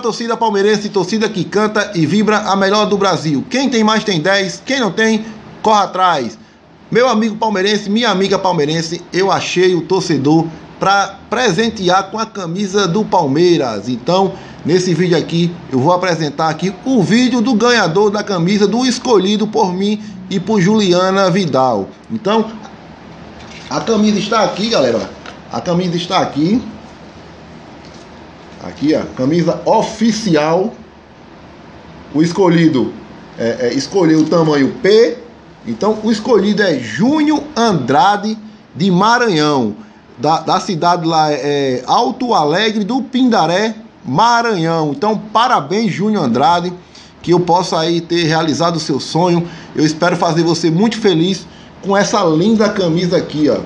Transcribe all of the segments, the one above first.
Torcida palmeirense, torcida que canta e vibra a melhor do Brasil. Quem tem mais tem 10, quem não tem, corre atrás. Meu amigo palmeirense, minha amiga palmeirense, eu achei o torcedor para presentear com a camisa do Palmeiras. Então, nesse vídeo aqui, eu vou apresentar aqui o vídeo do ganhador da camisa do escolhido por mim e por Juliana Vidal. Então, a camisa está aqui, galera. A camisa está aqui. Aqui, ó, camisa oficial. O escolhido é, é, escolheu o tamanho P. Então, o escolhido é Júnior Andrade de Maranhão. Da, da cidade lá é Alto Alegre do Pindaré, Maranhão. Então, parabéns, Júnior Andrade. Que eu possa aí ter realizado o seu sonho. Eu espero fazer você muito feliz com essa linda camisa aqui, ó.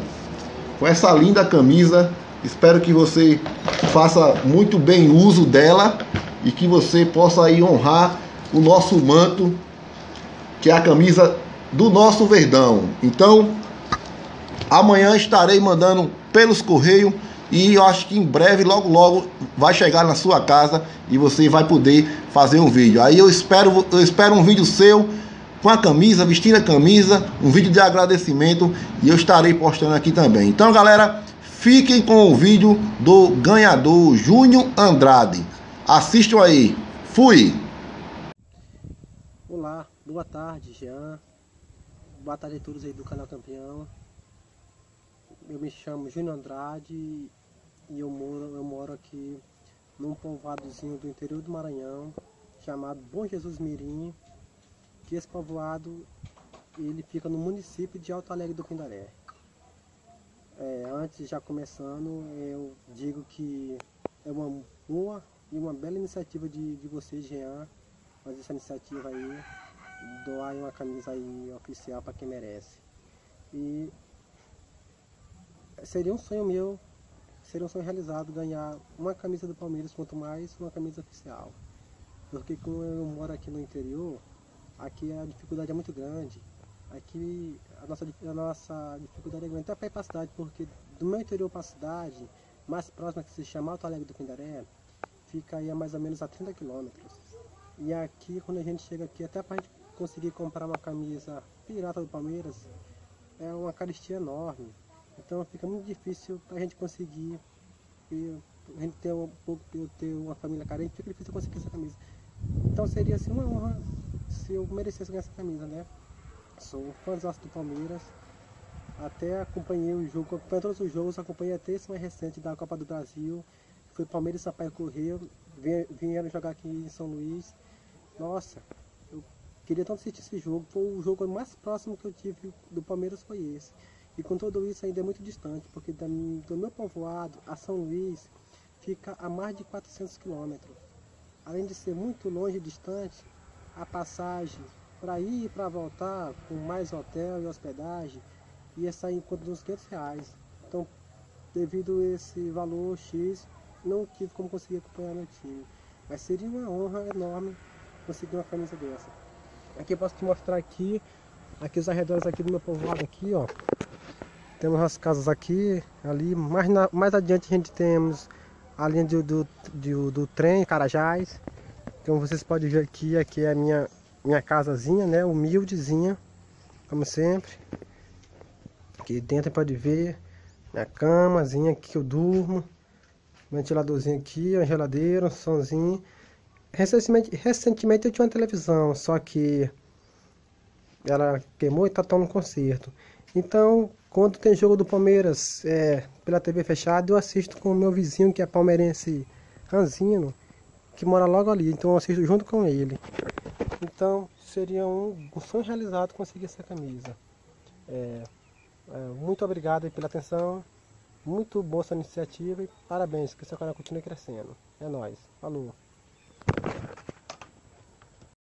Com essa linda camisa Espero que você faça muito bem uso dela e que você possa aí honrar o nosso manto, que é a camisa do nosso Verdão. Então, amanhã estarei mandando pelos correios e eu acho que em breve, logo logo, vai chegar na sua casa e você vai poder fazer um vídeo. Aí eu espero, eu espero um vídeo seu com a camisa, vestindo a camisa, um vídeo de agradecimento e eu estarei postando aqui também. Então, galera, Fiquem com o vídeo do ganhador Júnior Andrade. Assistam aí. Fui! Olá, boa tarde, Jean. Boa tarde a todos aí do canal Campeão. Eu me chamo Júnior Andrade e eu moro, eu moro aqui num povoadozinho do interior do Maranhão chamado Bom Jesus Mirim, que esse povoado ele fica no município de Alto Alegre do Pindaré. É, antes, já começando, eu digo que é uma boa e uma bela iniciativa de, de vocês, Jean, fazer essa iniciativa aí, doar uma camisa aí oficial para quem merece. E seria um sonho meu, seria um sonho realizado ganhar uma camisa do Palmeiras, quanto mais uma camisa oficial. Porque como eu moro aqui no interior, aqui a dificuldade é muito grande. Aqui a nossa, a nossa dificuldade é até para ir para a cidade, porque do meu interior para a cidade, mais próxima que se chama Alto Alegre do Pindaré, fica aí a mais ou menos a 30 quilômetros. E aqui, quando a gente chega aqui, até para a gente conseguir comprar uma camisa pirata do Palmeiras, é uma caristia enorme. Então fica muito difícil para a gente conseguir, e a gente ter um pouco, eu ter uma família carente, fica difícil conseguir essa camisa. Então seria assim uma honra se eu merecesse ganhar essa camisa, né? Sou fãzão do Palmeiras. Até acompanhei o jogo, acompanhei todos os jogos, acompanhei até esse mais recente da Copa do Brasil. Foi Palmeiras e Sampaio Correio, vieram jogar aqui em São Luís. Nossa, eu queria tanto assistir esse jogo. Foi o jogo mais próximo que eu tive do Palmeiras foi esse. E com tudo isso ainda é muito distante, porque do meu povoado a São Luís fica a mais de 400 quilômetros. Além de ser muito longe e distante, a passagem para ir e para voltar com mais hotel e hospedagem ia sair em conta dos 500 reais. Então, devido a esse valor X, não tive como conseguir acompanhar meu time. Mas seria uma honra enorme conseguir uma camisa dessa. Aqui eu posso te mostrar aqui, aqui os arredores aqui do meu povoado aqui, ó. Temos as casas aqui, ali, mais, na, mais adiante a gente temos a linha do, do, do, do trem, Carajás. Então vocês podem ver aqui, aqui é a minha minha casazinha, né? Humildezinha, como sempre. Aqui dentro pode ver minha camazinha que eu durmo. Ventiladorzinho aqui, uma geladeira, um somzinho. Recentemente, recentemente eu tinha uma televisão, só que ela queimou e tá no conserto. Então, quando tem jogo do Palmeiras é, pela TV fechada, eu assisto com o meu vizinho que é palmeirense Ranzino, que mora logo ali. Então eu assisto junto com ele. Então seria um, um sonho realizado conseguir essa camisa. É, é, muito obrigado pela atenção, muito boa essa iniciativa e parabéns, que seu canal continue crescendo. É nóis, falou!